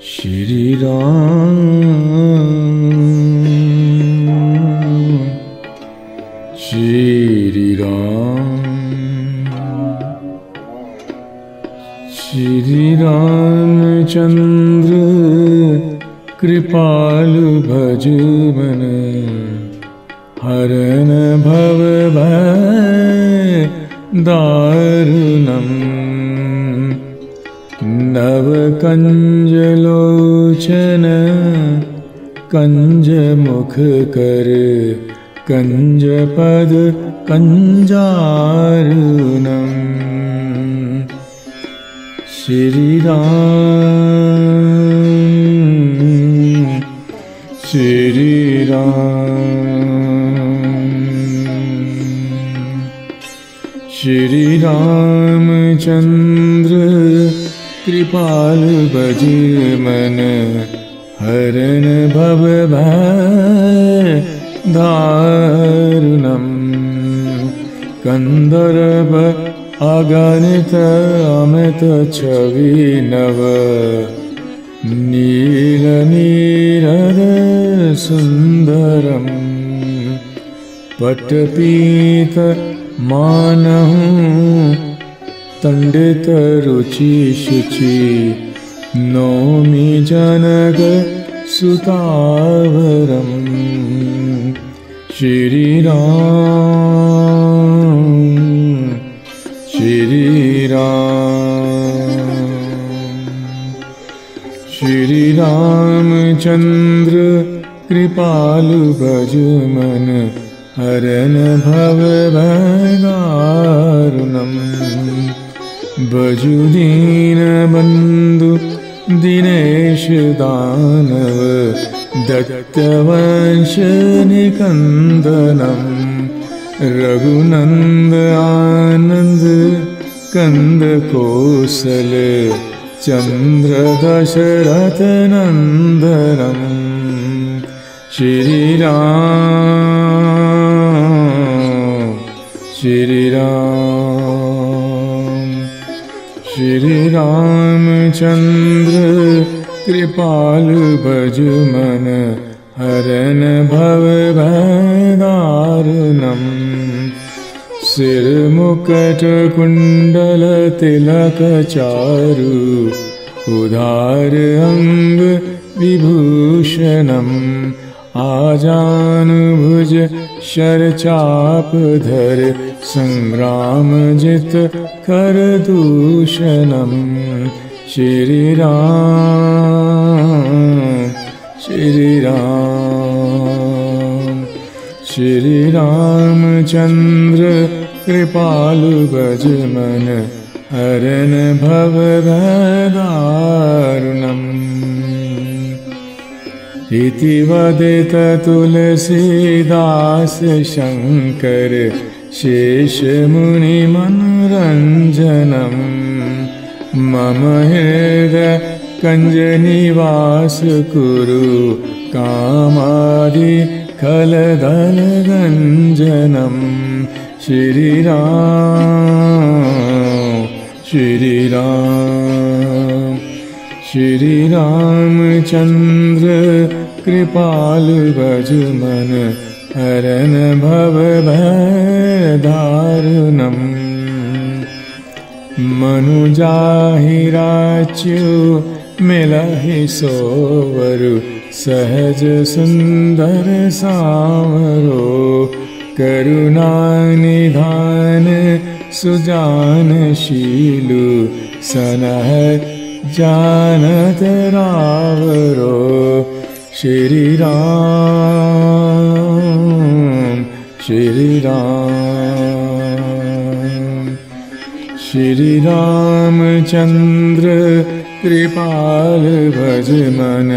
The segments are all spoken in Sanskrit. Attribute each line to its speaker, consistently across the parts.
Speaker 1: Shri Ram Ramchandra Kripalu Bhajmana हरन भव दारुणम् नवकञ्जलोचन कञ्जमुखकर कञ्जपद कञ्जारुणम् श्रीराम। श्रीराम। श्रीरामचन्द्र कृपाल दारुणम्। कन्दर्भ अगणित अमित छवि नव। नीलनीरद सुन्दरम्। पटपीत मानः तण्डितरुचिशुचि नौमि जनक सुतावरम्। श्रीराम श्रीराम। श्रीरामचन्द्र कृपालु भज मन हरन भव भगारुणम् भजुदीनबन्धु दिनेश दानव दत्तवंशनिकन्दनम् रघुनन्द आनन्द कन्द कोसल चन्द्र दशरथनन्दनम्। श्रीराम श्रीराम श्रीरामचन्द्र कृपालु भज मन हरन भव दारुणम् सिरमुकटकुण्डलतिलकचारु उदार अङ्ग विभूषणम्। आजानुभुज शरचापधर सङ्ग्रामजित करदूषणम् श्रीराम श्रीराम। श्रीरामचन्द्र कृपालु भज मन हरन भव दारुणम् इति वदित तुलसीदास शङ्कर शेषमुनिमनोरञ्जनम्। मम हृदय कञ्जनिवास कुरु कामादि खलदलगञ्जनम्। श्रीराम श्रीराम श्रीरामचन्द्र कृपाल भज मन हरन भव दारुणम् मनुजाहिराच्यो मिलहि सोवरु सहज सुन्दर सावरो करुणानिधान सुजानशीलु सनह जानत रावरो श्रीराम श्रीराम श्रीरामचन्द्र कृपाल भज मन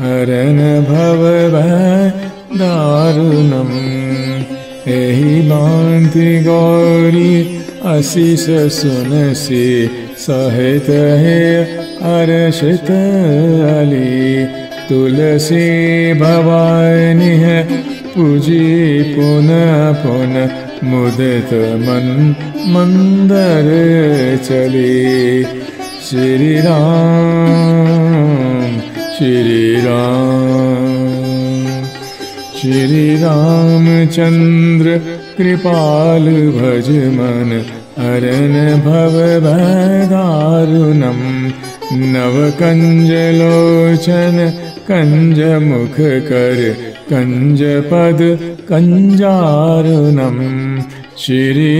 Speaker 1: हरन भव दारुणम् एहि बान्ति गौरी अशिष सुनसि सहित हे अरषित अली। तुलसी भवानी पूजी पुनः पुनः मुदित मन मंदर चली श्री राम श्री राम श्री रामचंद्र कृपाल भज मन अरन भव भदारुणम नव कंजलोचन कंज मुख कर कंज पद कंजारुणम श्री